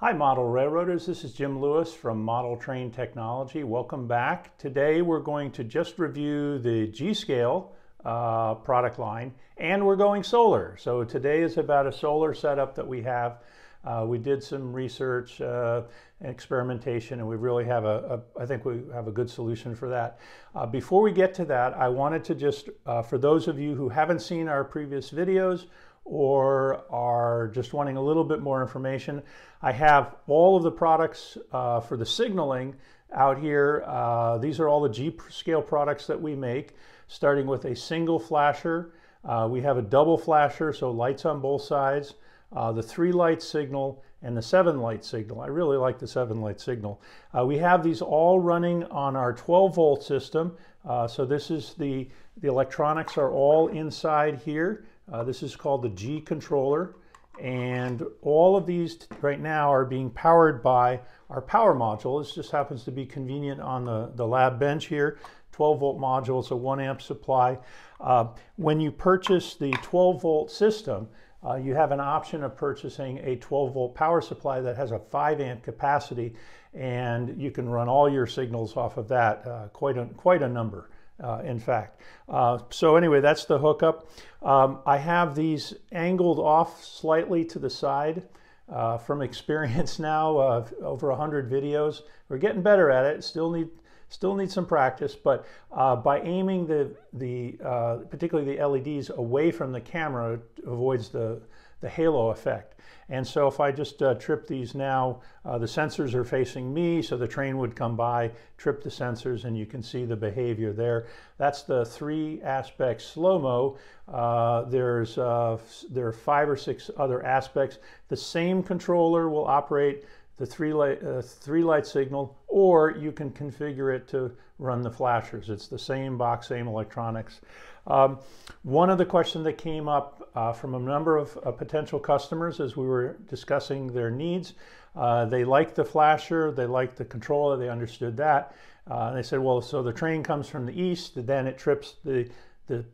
Hi Model Railroaders, this is Jim Lewis from Model Train Technology. Welcome back. Today we're going to just review the G-Scale uh, product line and we're going solar. So today is about a solar setup that we have. Uh, we did some research uh, and experimentation and we really have a, a, I think we have a good solution for that. Uh, before we get to that, I wanted to just, uh, for those of you who haven't seen our previous videos or are just wanting a little bit more information, I have all of the products uh, for the signaling out here. Uh, these are all the G scale products that we make, starting with a single flasher. Uh, we have a double flasher, so lights on both sides, uh, the three light signal, and the seven light signal. I really like the seven light signal. Uh, we have these all running on our 12 volt system. Uh, so this is the, the electronics are all inside here. Uh, this is called the G controller. And all of these right now are being powered by our power module. This just happens to be convenient on the, the lab bench here. 12 volt module, it's a one amp supply. Uh, when you purchase the 12 volt system, uh, you have an option of purchasing a 12 volt power supply that has a 5 amp capacity and you can run all your signals off of that, uh, quite, a, quite a number uh, in fact. Uh, so anyway, that's the hookup. Um, I have these angled off slightly to the side. Uh, from experience now, uh, over 100 videos. We're getting better at it. Still need still need some practice, but uh, by aiming the the uh, particularly the LEDs away from the camera avoids the the halo effect. And so if I just uh, trip these now, uh, the sensors are facing me, so the train would come by, trip the sensors, and you can see the behavior there. That's the three aspects slow-mo. Uh, there's, uh, there are five or six other aspects. The same controller will operate the three light, uh, three light signal, or you can configure it to run the flashers. It's the same box, same electronics. Um, one of the questions that came up uh, from a number of uh, potential customers as we were discussing their needs, uh, they liked the flasher, they liked the controller, they understood that. Uh, and they said, well, so the train comes from the east, then it trips the, the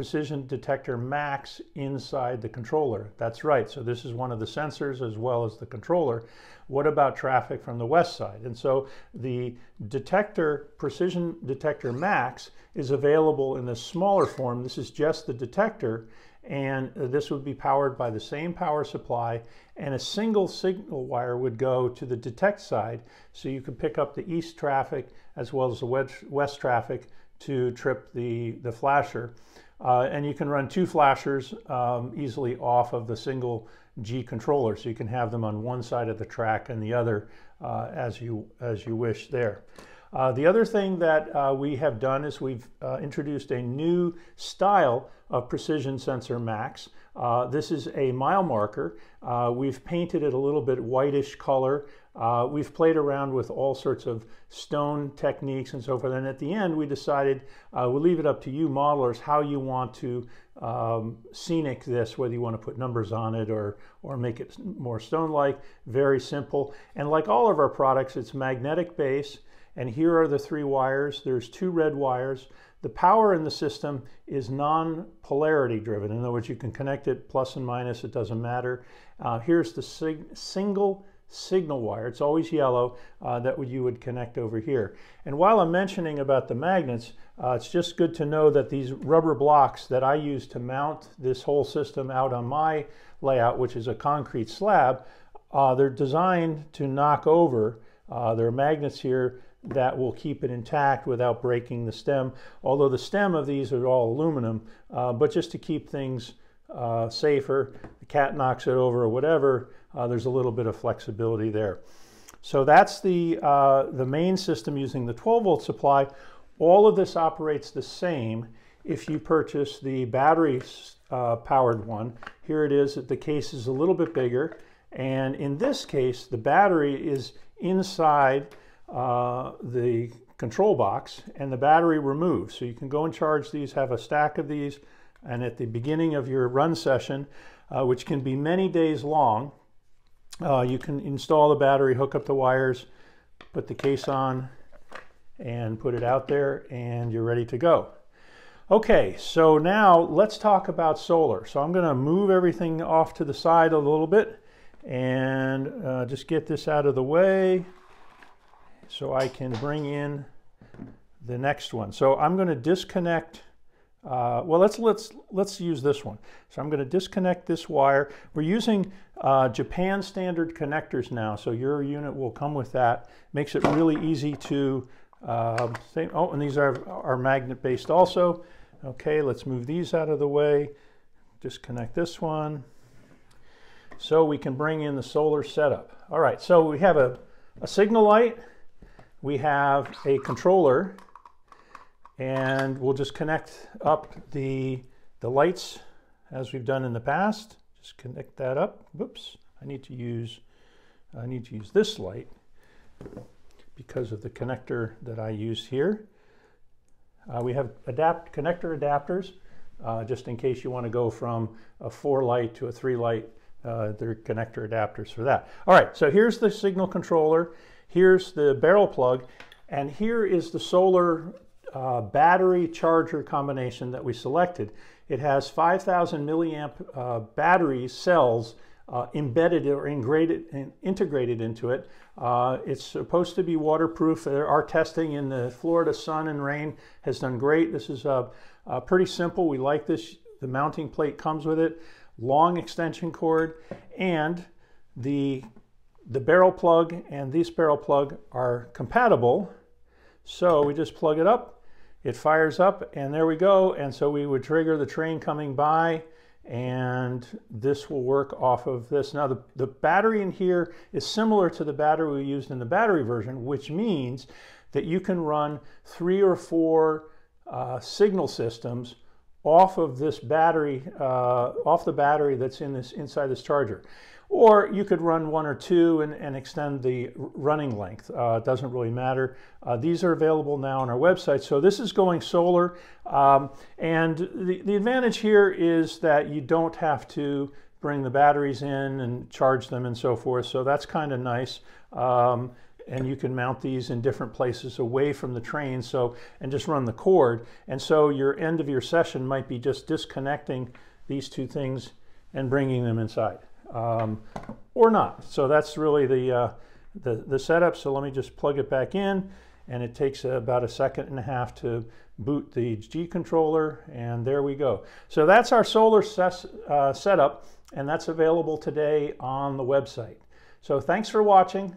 precision detector max inside the controller. That's right. So this is one of the sensors as well as the controller. What about traffic from the west side? And so the detector, precision detector max is available in this smaller form. This is just the detector and this would be powered by the same power supply and a single signal wire would go to the detect side so you could pick up the east traffic as well as the west traffic to trip the, the flasher. Uh, and you can run two flashers um, easily off of the single G controller, so you can have them on one side of the track and the other uh, as, you, as you wish there. Uh, the other thing that uh, we have done is we've uh, introduced a new style of Precision Sensor Max. Uh, this is a mile marker. Uh, we've painted it a little bit whitish color. Uh, we've played around with all sorts of stone techniques and so forth. And at the end, we decided we'll leave it up to you modelers how you want to um, scenic this, whether you want to put numbers on it or, or make it more stone-like. Very simple. And like all of our products, it's magnetic base. And here are the three wires. There's two red wires. The power in the system is non-polarity driven. In other words, you can connect it plus and minus, it doesn't matter. Uh, here's the sig single signal wire. It's always yellow uh, that you would connect over here. And while I'm mentioning about the magnets, uh, it's just good to know that these rubber blocks that I use to mount this whole system out on my layout, which is a concrete slab, uh, they're designed to knock over. Uh, there are magnets here that will keep it intact without breaking the stem. Although the stem of these are all aluminum, uh, but just to keep things uh, safer, the cat knocks it over or whatever, uh, there's a little bit of flexibility there. So that's the, uh, the main system using the 12 volt supply. All of this operates the same if you purchase the battery uh, powered one. Here it is, the case is a little bit bigger. And in this case, the battery is inside uh, the control box and the battery removed. So you can go and charge these, have a stack of these, and at the beginning of your run session, uh, which can be many days long, uh, you can install the battery, hook up the wires, put the case on, and put it out there, and you're ready to go. Okay, so now let's talk about solar. So I'm going to move everything off to the side a little bit and uh, just get this out of the way so I can bring in the next one. So I'm going to disconnect uh, well, let's let's let's use this one. So I'm going to disconnect this wire. We're using uh, Japan standard connectors now, so your unit will come with that. Makes it really easy to uh, say. Oh, and these are are magnet based also. Okay, let's move these out of the way. Disconnect this one. So we can bring in the solar setup. All right, so we have a, a signal light. We have a controller and we'll just connect up the, the lights as we've done in the past. Just connect that up. Whoops, I need to use, I need to use this light because of the connector that I use here. Uh, we have adapt connector adapters, uh, just in case you want to go from a four light to a three light. Uh, they're connector adapters for that. All right, so here's the signal controller. Here's the barrel plug. And here is the solar uh, battery charger combination that we selected. It has 5,000 milliamp uh, battery cells uh, embedded or integrated, integrated into it. Uh, it's supposed to be waterproof. Our testing in the Florida sun and rain has done great. This is pretty simple. We like this. The mounting plate comes with it, long extension cord, and the, the barrel plug and this barrel plug are compatible. So we just plug it up it fires up and there we go. And so we would trigger the train coming by and this will work off of this. Now the, the battery in here is similar to the battery we used in the battery version, which means that you can run three or four uh, signal systems off of this battery, uh, off the battery that's in this inside this charger. Or you could run one or two and, and extend the running length. Uh, it doesn't really matter. Uh, these are available now on our website. So this is going solar. Um, and the, the advantage here is that you don't have to bring the batteries in and charge them and so forth. So that's kind of nice. Um, and you can mount these in different places away from the train so and just run the cord and so your end of your session might be just disconnecting these two things and bringing them inside um, or not. So that's really the, uh, the, the setup. So let me just plug it back in and it takes about a second and a half to boot the G controller and there we go. So that's our solar ses, uh, setup and that's available today on the website. So thanks for watching.